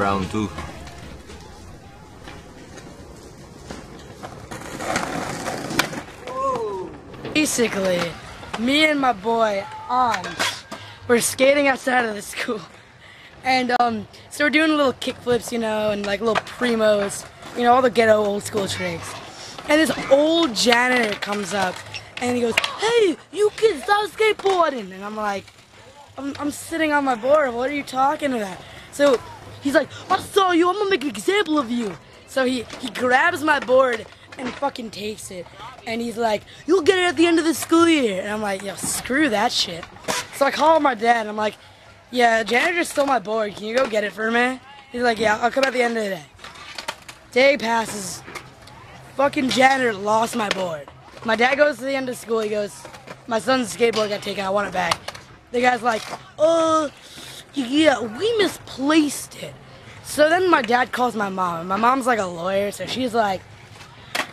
Round two. Basically, me and my boy Ans were skating outside of the school. And um, so we're doing little kick flips, you know, and like little primos, you know, all the ghetto old school tricks. And this old janitor comes up and he goes, Hey, you kids, stop skateboarding. And I'm like, I'm, I'm sitting on my board. What are you talking about? So he's like, I saw you. I'm gonna make an example of you. So he, he grabs my board and fucking takes it. And he's like, You'll get it at the end of the school year. And I'm like, Yo, screw that shit. So I call my dad and I'm like, Yeah, janitor stole my board. Can you go get it for me? He's like, Yeah, I'll come at the end of the day. Day passes. Fucking janitor lost my board. My dad goes to the end of school. He goes, My son's skateboard got taken. I want it back. The guy's like, Uh, yeah, we misplaced it. So then my dad calls my mom. and My mom's like a lawyer, so she's like,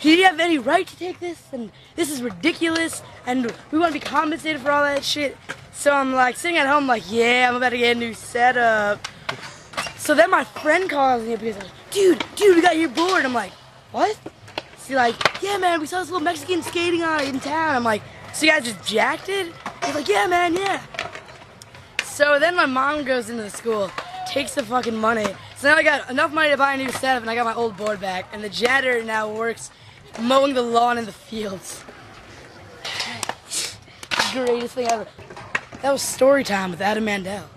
do you have any right to take this? And this is ridiculous, and we want to be compensated for all that shit. So I'm like sitting at home, like, yeah, I'm about to get a new setup. So then my friend calls me up and he's like, dude, dude, we got your board. I'm like, what? She's like, yeah, man, we saw this little Mexican skating on in town. I'm like, so you guys just jacked it? He's like, yeah, man, yeah. So then my mom goes into the school, takes the fucking money. So now I got enough money to buy a new setup, and I got my old board back. And the janitor now works mowing the lawn in the fields. Greatest thing ever. That was story time with Adam Mandel.